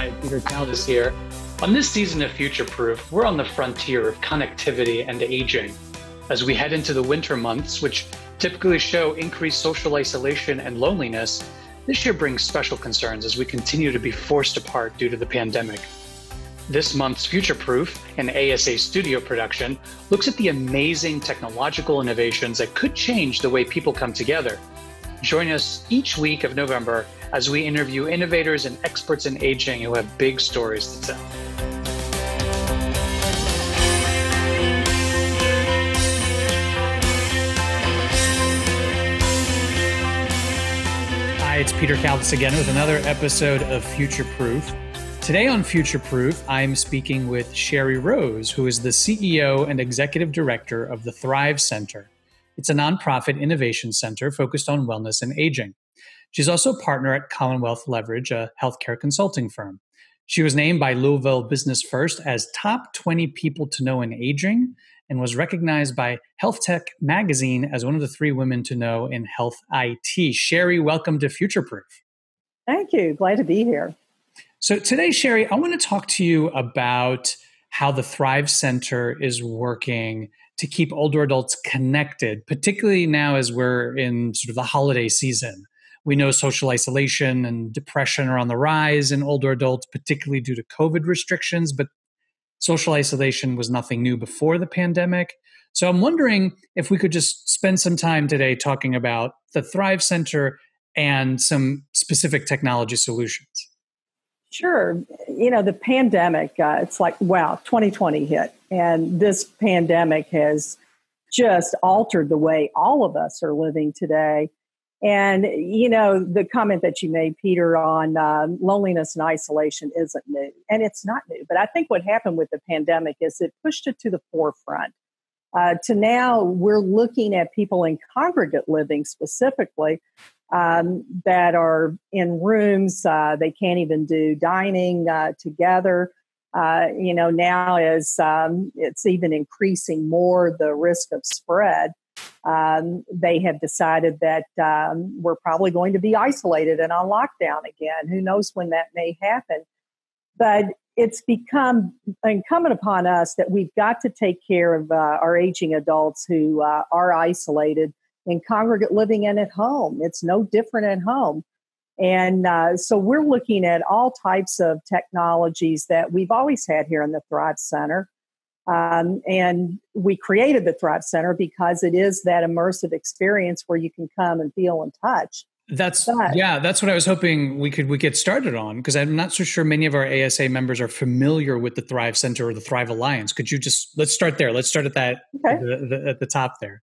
Hi, Peter Kaldes here. On this season of Future Proof, we're on the frontier of connectivity and aging. As we head into the winter months, which typically show increased social isolation and loneliness, this year brings special concerns as we continue to be forced apart due to the pandemic. This month's Future Proof, an ASA studio production, looks at the amazing technological innovations that could change the way people come together. Join us each week of November as we interview innovators and experts in aging who have big stories to tell. Hi, it's Peter Kaldes again with another episode of Future Proof. Today on Future Proof, I'm speaking with Sheri Rose, who is the CEO and Executive Director of the Thrive Center. It's a nonprofit innovation center focused on wellness and aging. She's also a partner at Commonwealth Leverage, a healthcare consulting firm. She was named by Louisville Business First as top 20 people to know in aging and was recognized by Health Tech magazine as one of the three women to know in health IT. Sherry, welcome to Future Proof. Thank you. Glad to be here. So, today, Sheri, I want to talk to you about how the Thrive Center is working to keep older adults connected, particularly now as we're in sort of the holiday season. We know social isolation and depression are on the rise in older adults, particularly due to COVID restrictions, but social isolation was nothing new before the pandemic. So I'm wondering if we could just spend some time today talking about the Thrive Center and some specific technology solutions. Sure. You know, the pandemic, uh, it's like, wow, 2020 hit. And this pandemic has just altered the way all of us are living today. And, you know, the comment that you made, Peter, on uh, loneliness and isolation isn't new. And it's not new. But I think what happened with the pandemic is it pushed it to the forefront. Uh, to now, we're looking at people in congregate living specifically um, that are in rooms. Uh, they can't even do dining uh, together. Uh, you know, now as um, it's even increasing more the risk of spread um, they have decided that um, we're probably going to be isolated and on lockdown again. Who knows when that may happen? But it's become incumbent upon us that we've got to take care of uh, our aging adults who uh, are isolated in congregate living and at home. It's no different at home. And uh, so we're looking at all types of technologies that we've always had here in the Thrive Center. Um, and we created the Thrive Center because it is that immersive experience where you can come and feel and touch. That's but, yeah, that's what I was hoping we could we get started on because I'm not so sure many of our ASA members are familiar with the Thrive Center or the Thrive Alliance. Could you just let's start there? Let's start at that okay. at, the, the, at the top there.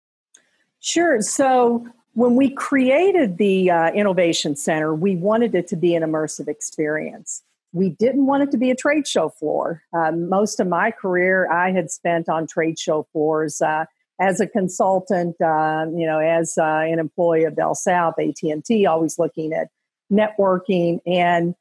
Sure. So when we created the uh, Innovation Center, we wanted it to be an immersive experience we didn't want it to be a trade show floor. Um, most of my career I had spent on trade show floors uh, as a consultant, uh, you know, as uh, an employee of Bell South, AT and T, always looking at networking and.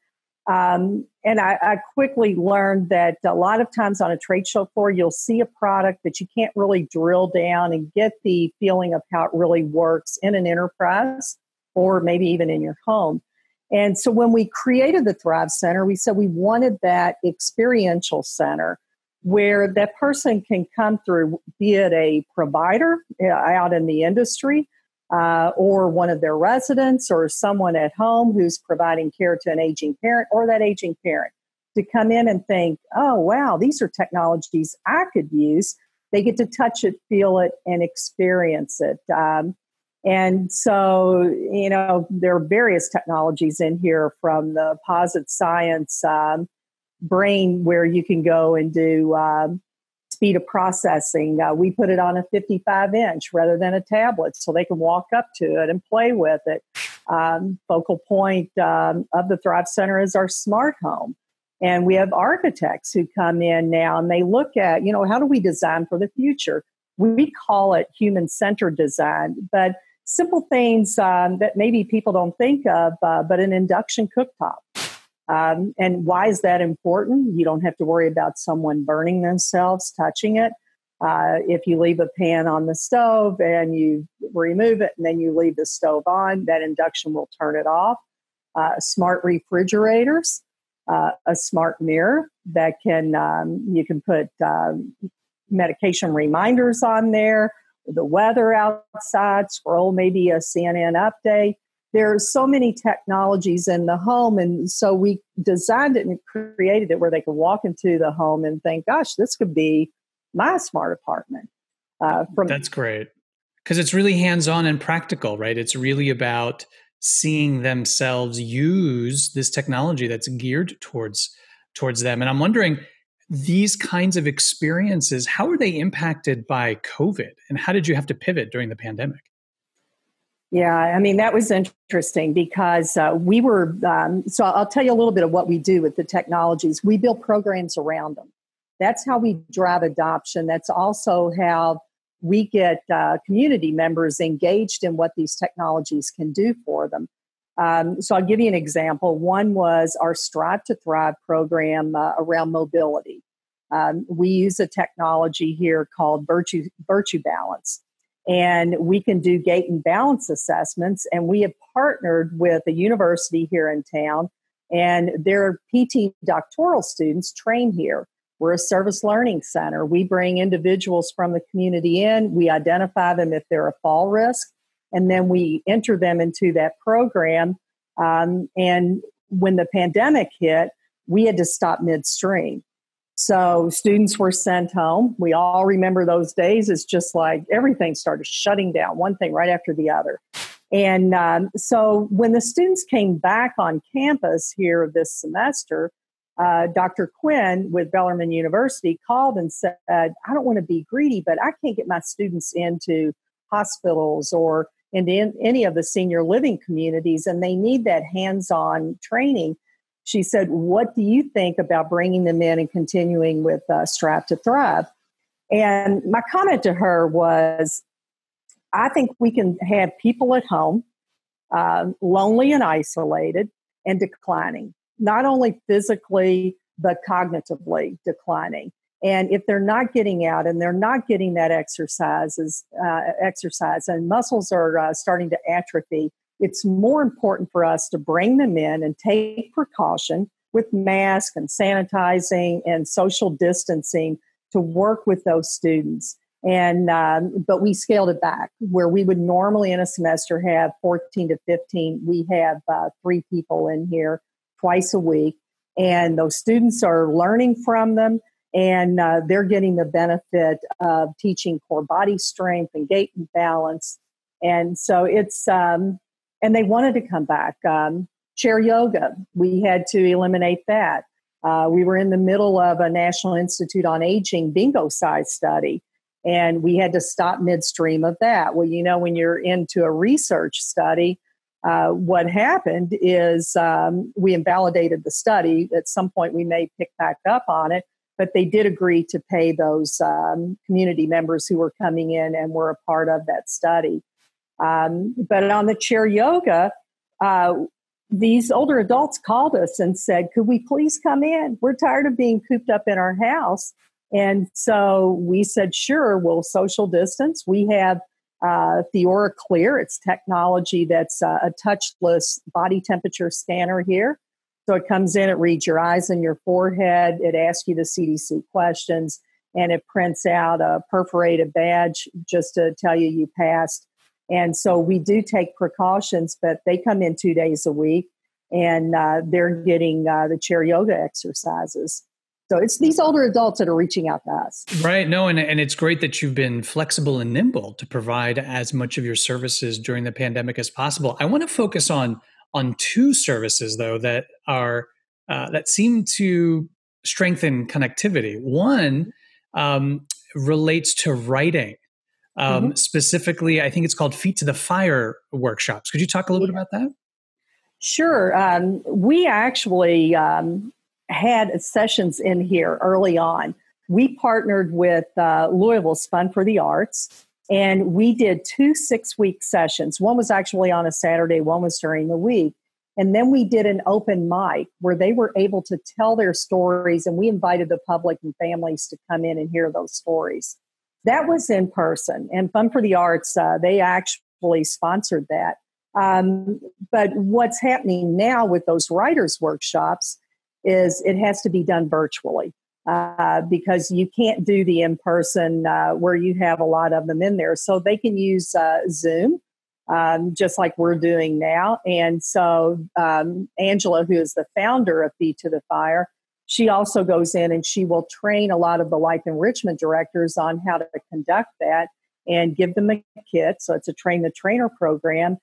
Um, and I, I, quickly learned that a lot of times on a trade show floor, you'll see a product that you can't really drill down and get the feeling of how it really works in an enterprise or maybe even in your home. And so when we created the Thrive Center, we said we wanted that experiential center where that person can come through, be it a provider uh, out in the industry, uh, or one of their residents, or someone at home who's providing care to an aging parent, or that aging parent to come in and think, oh, wow, these are technologies I could use. They get to touch it, feel it, and experience it. Um, and so, you know, there are various technologies in here from the posit science um, brain where you can go and do um, speed of processing. Uh, we put it on a 55 inch rather than a tablet so they can walk up to it and play with it. Um, focal point um, of the Thrive Center is our smart home. And we have architects who come in now and they look at, you know, how do we design for the future? We call it human centered design, but simple things um, that maybe people don't think of, uh, but an induction cooktop. Um, and why is that important? You don't have to worry about someone burning themselves touching it. Uh, if you leave a pan on the stove and you remove it and then you leave the stove on, that induction will turn it off. Uh, smart refrigerators, uh, a smart mirror that can um, you can put um, medication reminders on there, the weather outside, scroll maybe a CNN update. There are so many technologies in the home, and so we designed it and created it where they could walk into the home and think, "Gosh, this could be my smart apartment." Uh, from that's great because it's really hands-on and practical, right? It's really about seeing themselves use this technology that's geared towards towards them. And I'm wondering, these kinds of experiences, how are they impacted by COVID? And how did you have to pivot during the pandemic? Yeah, I mean, that was interesting because uh, we were, um, so I'll tell you a little bit of what we do with the technologies. We build programs around them. That's how we drive adoption. That's also how we get uh, community members engaged in what these technologies can do for them. Um, so I'll give you an example. One was our Strive to Thrive program uh, around mobility. Um, we use a technology here called Virtue, Virtue Balance, and we can do gait and balance assessments. And we have partnered with a university here in town, and their PT doctoral students train here. We're a service learning center. We bring individuals from the community in, we identify them if they're a fall risk, and then we enter them into that program. Um, and when the pandemic hit, we had to stop midstream. So students were sent home. We all remember those days. It's just like everything started shutting down, one thing right after the other. And um, so when the students came back on campus here this semester, uh, Dr. Quinn with Bellarmine University called and said, I don't want to be greedy, but I can't get my students into hospitals or into in, any of the senior living communities, and they need that hands on training. She said, What do you think about bringing them in and continuing with uh, Strive to Thrive? And my comment to her was, I think we can have people at home, uh, lonely and isolated, and declining not only physically, but cognitively declining. And if they're not getting out and they're not getting that exercises, uh, exercise, and muscles are uh, starting to atrophy, it's more important for us to bring them in and take precaution with masks and sanitizing and social distancing to work with those students. And um, but we scaled it back where we would normally in a semester have 14 to 15. We have uh, three people in here twice a week. And those students are learning from them and uh, they're getting the benefit of teaching core body strength and gait and balance. And so it's, um, and they wanted to come back. Um, chair yoga, we had to eliminate that. Uh, we were in the middle of a National Institute on Aging Bingocize study, and we had to stop midstream of that. Well, you know, when you're into a research study, uh, what happened is um, we invalidated the study. At some point, we may pick back up on it, but they did agree to pay those um, community members who were coming in and were a part of that study. Um, but on the chair yoga, uh, these older adults called us and said, Could we please come in? We're tired of being cooped up in our house. And so we said, Sure, we'll social distance. We have uh, Theora Clear. It's technology that's uh, a touchless body temperature scanner here. So it comes in, it reads your eyes and your forehead, it asks you the CDC questions, and it prints out a perforated badge just to tell you you passed. And so we do take precautions, but they come in two days a week and uh, they're getting uh, the chair yoga exercises. So it's these older adults that are reaching out to us. Right. No, and, and it's great that you've been flexible and nimble to provide as much of your services during the pandemic as possible. I want to focus on on two services though that are uh, that seem to strengthen connectivity. One um, relates to writing. Um, mm-hmm. Specifically, I think it's called Feet to the Fire workshops. Could you talk a little bit about that? Sure. Um, we actually um, had sessions in here early on. We partnered with uh, Louisville's Fund for the Arts, and we did two six week sessions. One was actually on a Saturday, one was during the week. And then we did an open mic where they were able to tell their stories, and we invited the public and families to come in and hear those stories. That was in person, and Fund for the Arts, uh, they actually sponsored that. Um, but what's happening now with those writers' workshops is it has to be done virtually uh, because you can't do the in person uh, where you have a lot of them in there. So they can use uh, Zoom. Um, just like we're doing now. And so, um, Angela, who is the founder of Feet to the Fire, she also goes in and she will train a lot of the life enrichment directors on how to conduct that and give them a kit. So it's a train the trainer program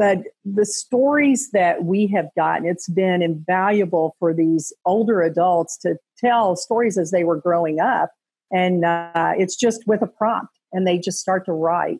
but the stories that we have gotten, it's been invaluable for these older adults to tell stories as they were growing up. And uh, it's just with a prompt, and they just start to write.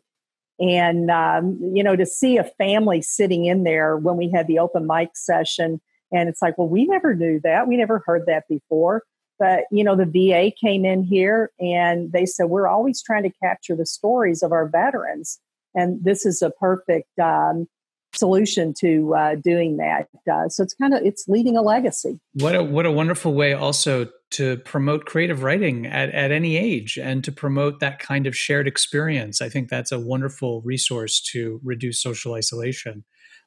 And, um, you know, to see a family sitting in there when we had the open mic session, and it's like, well, we never knew that. We never heard that before. But, you know, the VA came in here and they said, we're always trying to capture the stories of our veterans. And this is a perfect um, solution to uh, doing that. Uh, so it's kind of it's leaving a legacy. What a what a wonderful way also to promote creative writing at, at any age and to promote that kind of shared experience. I think that's a wonderful resource to reduce social isolation.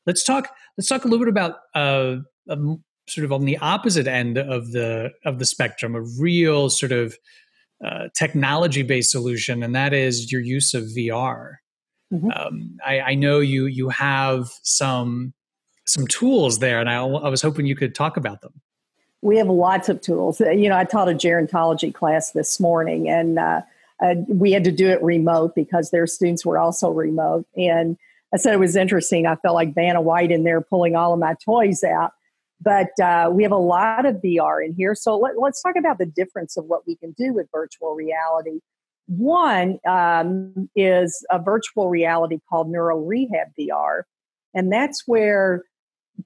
Let's talk. Let's talk a little bit about uh, um, sort of on the opposite end of the of the spectrum, a real sort of uh, technology based solution, and that is your use of VR. Mm-hmm. Um, I, I, know you you have some some tools there, and I, I, was hoping you could talk about them. We have lots of tools. Uh, you know, I taught a gerontology class this morning, and uh, uh, we had to do it remote because their students were also remote. And I said it was interesting. I felt like Vanna White in there pulling all of my toys out. But uh, we have a lot of VR in here. So let, let's talk about the difference of what we can do with virtual reality one um, is a virtual reality called Neuro Rehab VR, and that's where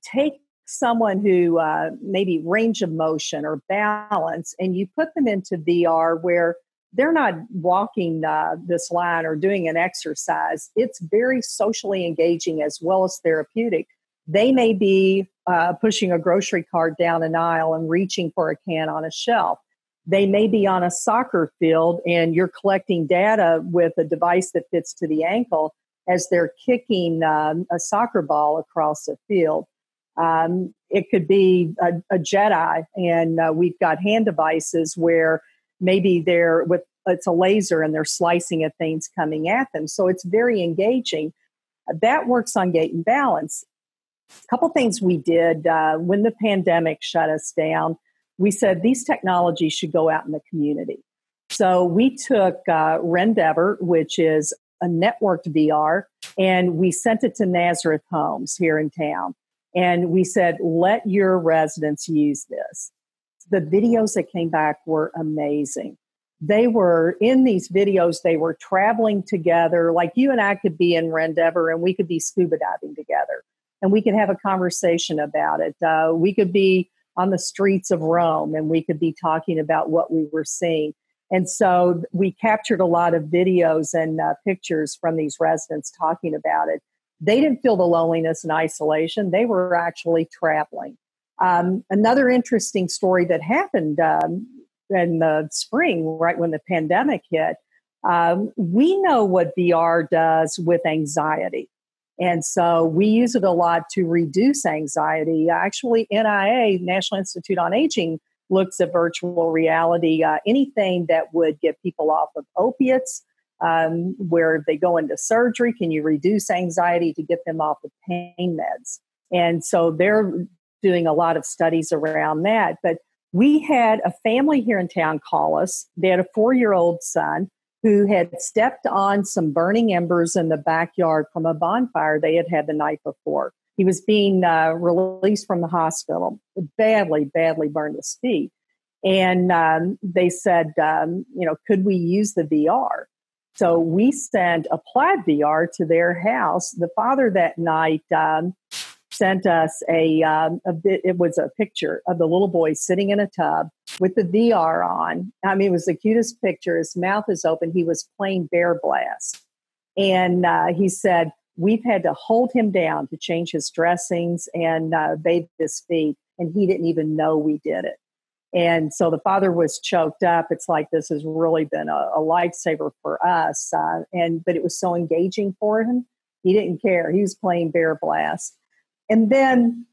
take someone who uh, maybe range of motion or balance, and you put them into VR where they're not walking uh, this line or doing an exercise. It's very socially engaging as well as therapeutic. They may be uh, pushing a grocery cart down an aisle and reaching for a can on a shelf they may be on a soccer field and you're collecting data with a device that fits to the ankle as they're kicking um, a soccer ball across the field. Um, it could be a, a Jedi, and uh, we've got hand devices where maybe they're with it's a laser and they're slicing at things coming at them. So it's very engaging. That works on gait and balance. A couple things we did uh, when the pandemic shut us down we said these technologies should go out in the community. So we took uh, Rendever, which is a networked VR, and we sent it to Nazareth Homes here in town. And we said, let your residents use this. The videos that came back were amazing. They were in these videos, they were traveling together. Like you and I could be in Rendever and we could be scuba diving together and we could have a conversation about it. Uh, we could be on the streets of Rome and we could be talking about what we were seeing. And so we captured a lot of videos and uh, pictures from these residents talking about it. They didn't feel the loneliness and isolation, they were actually traveling. Um, another interesting story that happened um, in the spring, right when the pandemic hit, um, we know what VR does with anxiety. And so we use it a lot to reduce anxiety. Actually, NIA, National Institute on Aging, looks at virtual reality, uh, anything that would get people off of opiates, um, where they go into surgery. Can you reduce anxiety to get them off of pain meds? And so they're doing a lot of studies around that. But we had a family here in town call us. They had a four year old son who had stepped on some burning embers in the backyard from a bonfire they had had the night before. He was being uh, released from the hospital, badly, badly burned his feet. And um, they said, um, you know, could we use the VR? So we sent Applied VR to their house. The father that night um, sent us a, um, a bit, it was a picture of the little boy sitting in a tub with the VR on. I mean, it was the cutest picture. His mouth is open. He was playing Bear Blast. And uh, he said, We've had to hold him down to change his dressings and uh, bathe his feet. And he didn't even know we did it. And so the father was choked up. It's like this has really been a, a lifesaver for us. Uh, and but it was so engaging for him. He didn't care. He was playing Bear Blast. And then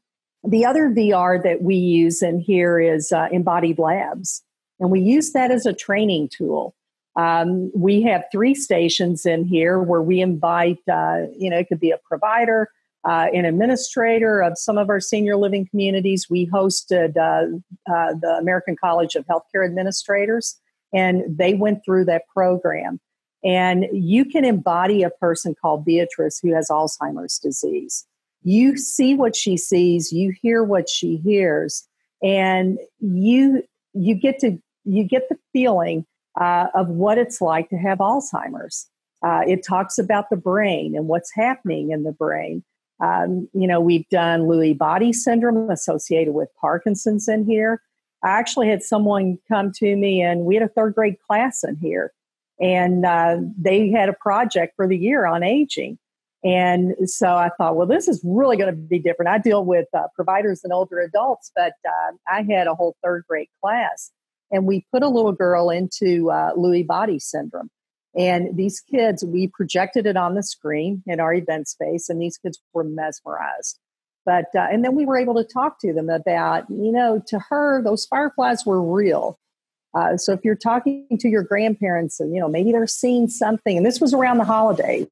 the other VR that we use in here is uh, Embodied Labs, and we use that as a training tool. Um, we have three stations in here where we invite, uh, you know, it could be a provider, uh, an administrator of some of our senior living communities. We hosted uh, uh, the American College of Healthcare Administrators, and they went through that program. And you can embody a person called Beatrice who has Alzheimer's disease. You see what she sees, you hear what she hears, and you you get to you get the feeling uh, of what it's like to have Alzheimer's. Uh, it talks about the brain and what's happening in the brain. Um, you know, we've done Lewy body syndrome associated with Parkinson's in here. I actually had someone come to me, and we had a third grade class in here, and uh, they had a project for the year on aging. And so I thought, well, this is really going to be different. I deal with uh, providers and older adults, but uh, I had a whole third grade class and we put a little girl into uh, Lewy body syndrome. And these kids, we projected it on the screen in our event space, and these kids were mesmerized. But uh, and then we were able to talk to them about, you know, to her those fireflies were real. Uh, so if you're talking to your grandparents, and you know maybe they're seeing something, and this was around the holidays,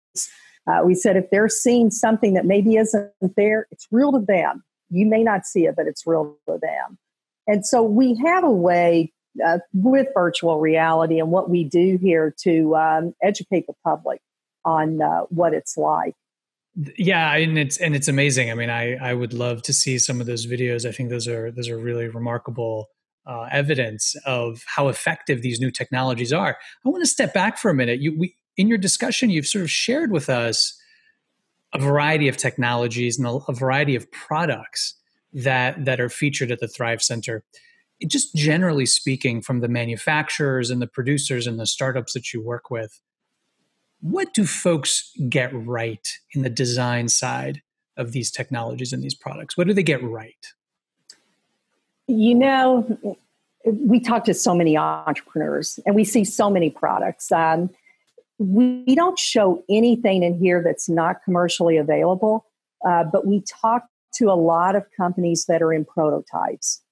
uh, we said if they're seeing something that maybe isn't there, it's real to them. You may not see it, but it's real to them. And so we have a way uh, with virtual reality and what we do here to um, educate the public on uh, what it's like. Yeah, and it's and it's amazing. I mean, I I would love to see some of those videos. I think those are those are really remarkable uh, evidence of how effective these new technologies are. I want to step back for a minute. You we in your discussion, you've sort of shared with us a variety of technologies and a, variety of products that that are featured at the Thrive Center just generally speaking, from the manufacturers and the producers and the startups that you work with, what do folks get right in the design side of these technologies and these products? What do they get right? You know, we talk to so many entrepreneurs and we see so many products. Um, we don't show anything in here that's not commercially available, uh, but we talk to a lot of companies that are in prototypes.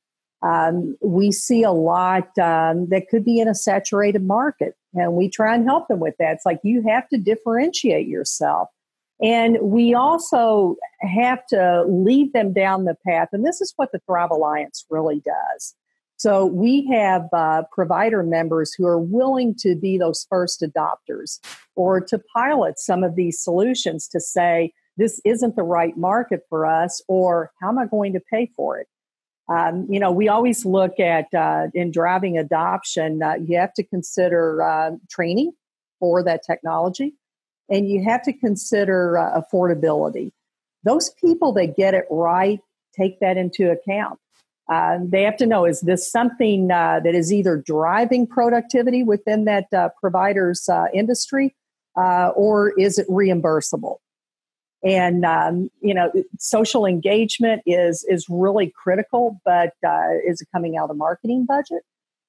Um, we see a lot um, that could be in a saturated market, and we try and help them with that. It's like you have to differentiate yourself. And we also have to lead them down the path. And this is what the Thrive Alliance really does. So we have uh, provider members who are willing to be those first adopters or to pilot some of these solutions to say, this isn't the right market for us, or how am I going to pay for it? Um, you know, we always look at uh, in driving adoption, uh, you have to consider uh, training for that technology, and you have to consider uh, affordability. Those people that get it right take that into account. Uh, they have to know is this something uh, that is either driving productivity within that provider's industry, or is it reimbursable? and um, you know social engagement is is really critical but uh, is it coming out of the marketing budget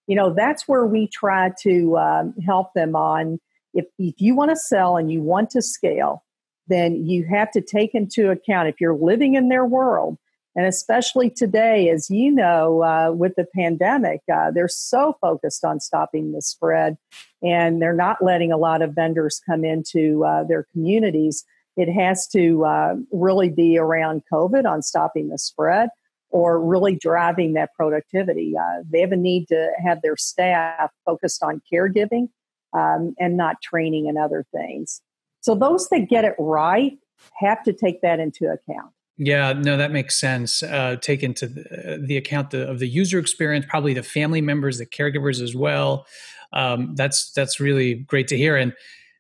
you know that's where we try to um, help them on if, if you want to sell and you want to scale then you have to take into account if you're living in their world and especially today as you know uh, with the pandemic uh, they're so focused on stopping the spread and they're not letting a lot of vendors come into uh, their communities it has to uh, really be around COVID on stopping the spread or really driving that productivity. Uh, they have a need to have their staff focused on caregiving um, and not training and other things. So those that get it right have to take that into account. Yeah, no, that makes sense. Uh, take into the, the account the, of the user experience, probably the family members, the caregivers as well. Um, that's that's really great to hear. And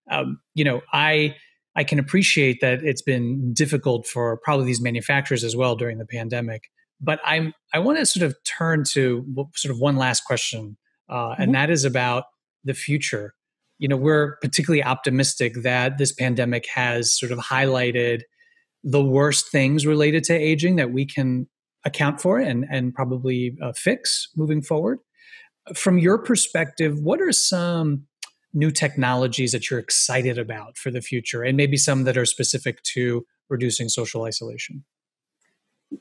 um, you know, I I can appreciate that it's been difficult for probably these manufacturers as well during the pandemic. But I'm I want to sort of turn to sort of one last question, uh, mm-hmm. and that is about the future. You know, we're particularly optimistic that this pandemic has sort of highlighted the worst things related to aging that we can account for and, and probably uh, fix moving forward. From your perspective, what are some new technologies that you're excited about for the future, and maybe some that are specific to reducing social isolation?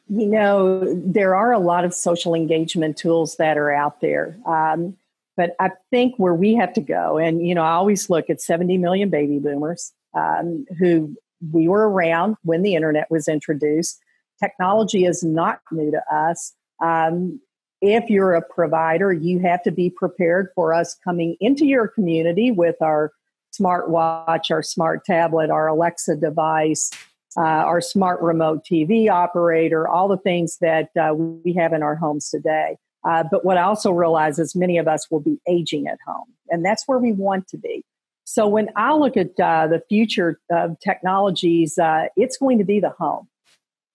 You know, there are a lot of social engagement tools that are out there. Um, but I think where we have to go, and you know, I always look at 70 million baby boomers um, who we were around when the internet was introduced. Technology is not new to us. Um, if you're a provider, you have to be prepared for us coming into your community with our smartwatch, our smart tablet, our Alexa device, uh, our smart remote TV operator, all the things that uh, we have in our homes today. Uh, but what I also realize is many of us will be aging at home, and that's where we want to be. So when I look at uh, the future of technologies, uh, it's going to be the home.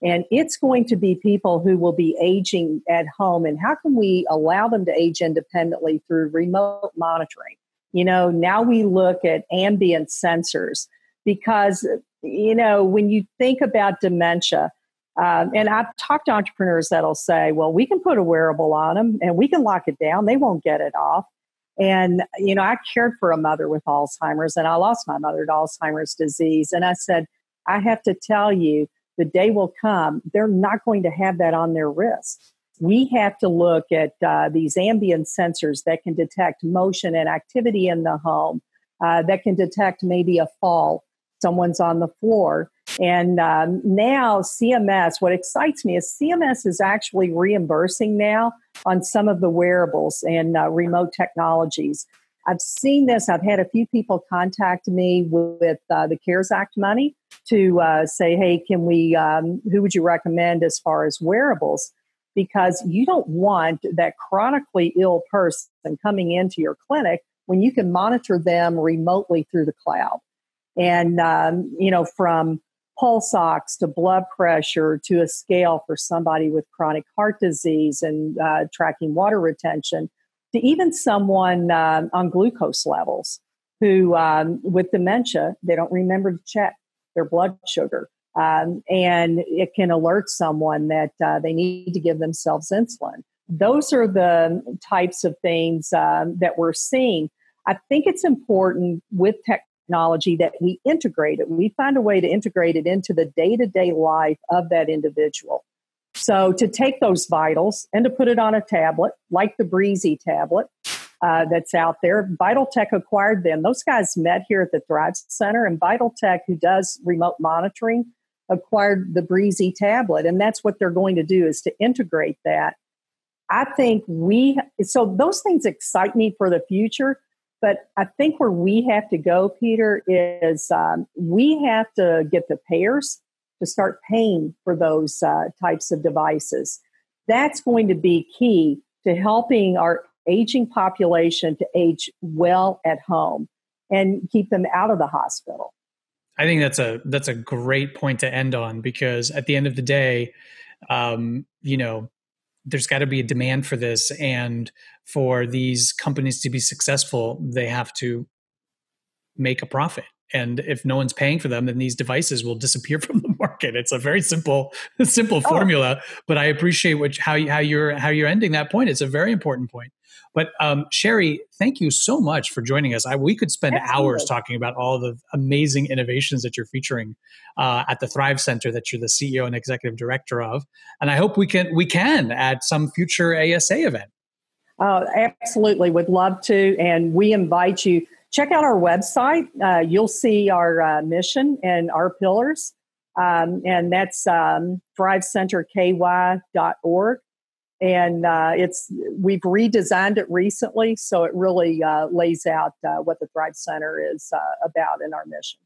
And it's going to be people who will be aging at home. And how can we allow them to age independently through remote monitoring? You know, now we look at ambient sensors because, you know, when you think about dementia, um, and I've talked to entrepreneurs that'll say, well, we can put a wearable on them and we can lock it down. They won't get it off. And, you know, I cared for a mother with Alzheimer's and I lost my mother to Alzheimer's disease. And I said, I have to tell you, the day will come, they're not going to have that on their wrist. We have to look at uh, these ambient sensors that can detect motion and activity in the home, uh, that can detect maybe a fall, someone's on the floor. And um, now CMS, what excites me is CMS is actually reimbursing now on some of the wearables and uh, remote technologies. I've seen this. I've had a few people contact me with uh, the CARES Act money to uh, say, hey, can we, um, who would you recommend as far as wearables? Because you don't want that chronically ill person coming into your clinic when you can monitor them remotely through the cloud. And, um, you know, from pulse ox to blood pressure to a scale for somebody with chronic heart disease and uh, tracking water retention to even someone um, on glucose levels who, um, with dementia, they don't remember to check their blood sugar. Um, and it can alert someone that uh, they need to give themselves insulin. Those are the types of things um, that we're seeing. I think it's important with technology that we integrate it. We find a way to integrate it into the day to day life of that individual. So to take those vitals and to put it on a tablet, like the Breezie tablet uh, that's out there, VitalTech acquired them. Those guys met here at the Thrive Center, and VitalTech, who does remote monitoring, acquired the Breezie tablet, and that's what they're going to do is to integrate that. I think we so those things excite me for the future. But I think where we have to go, Peter, is um, we have to get the payers to start paying for those uh, types of devices. That's going to be key to helping our aging population to age well at home and keep them out of the hospital. I think that's a that's a great point to end on because at the end of the day, um, you know, there's got to be a demand for this, and for these companies to be successful, they have to make a profit. And if no one's paying for them then these devices will disappear from the market. It's a very simple simple oh. formula but i appreciate what how, how you're how you're ending that point. It's a very important point but um, sheri thank you so much for joining us I, we could spend Absolutely. hours talking about all the amazing innovations that you're featuring uh, at the thrive center that you're the ceo and executive director of and i hope we can we can at some future asa event Oh, absolutely. Would love to. And we invite you check out our website. Uh, you'll see our uh, mission and our pillars. Um, and that's um, thrivecenterky.org. And uh, it's we've redesigned it recently, so it really uh, lays out uh, what the Thrive Center is uh, about in our mission.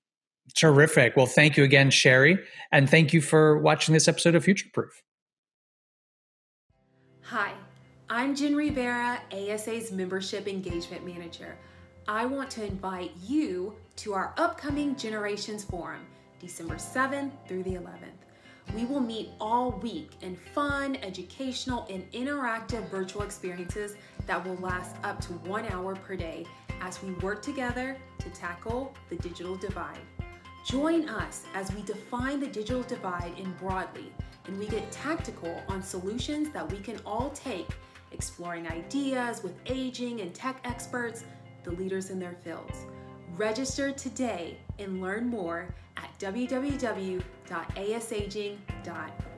Terrific. Well, thank you again, Sheri, and thank you for watching this episode of Future Proof. Hi, I'm Jen Rivera, ASA's Membership Engagement Manager. I want to invite you to our upcoming Generations Forum, December 7th through the 11th. We will meet all week in fun, educational, and interactive virtual experiences that will last up to one hour per day as we work together to tackle the digital divide. Join us as we define the digital divide in broadly and we get tactical on solutions that we can all take, exploring ideas with aging and tech experts, the leaders in their fields. Register today and learn more at www.asaging.org.